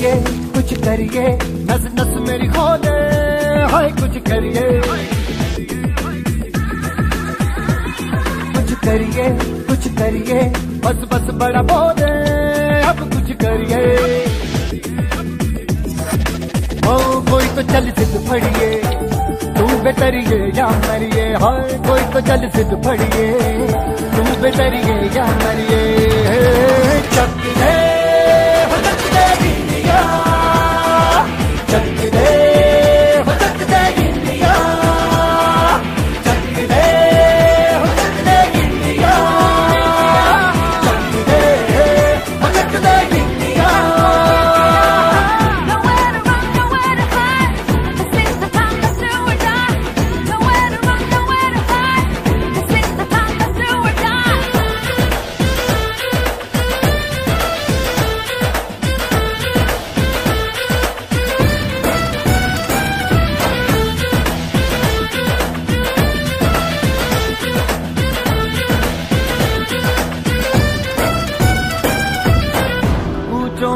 करिए, कुछ करिए। नस नस मेरी खोले, हाय, कुछ करिए। कुछ करिए कुछ करिए। बस बस बड़ा बोले, अब कुछ करिए। ओ, कोई तो चल सिद्ध फड़िए, तू बेतरिए या मरिए। हाय, कोई तो चल सिद्ध फड़िए, तू बेतरिए या मरिए।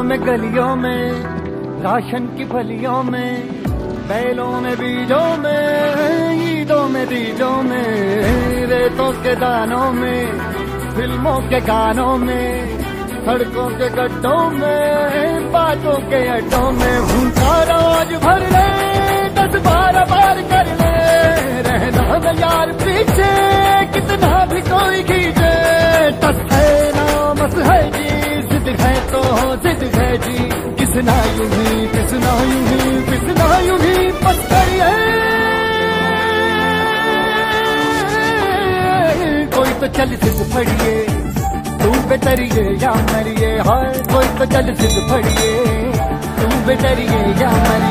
में, गलियों में, राशन की फलियों में, बैलों में, बीजों में, ईदों में बीजों में, रेतों के दानों में, फ़िल्मों के गानों में, सड़कों के गड्ढों में, बातों के अड्डों में भूखा रोज भर ले, दस बारह बार कर ले, रहना यार पीछे, कितना भी कोई खींचे है तो जिद है जी। किसना यूँ ही, किसना यूँ ही, किसना यूँ ही करिए कोई तो चल जिद फड़िए, तू बेतरिए या मरिए, हाय, कोई तो चल जिद फड़िए, तू बेतरिए या मरिए।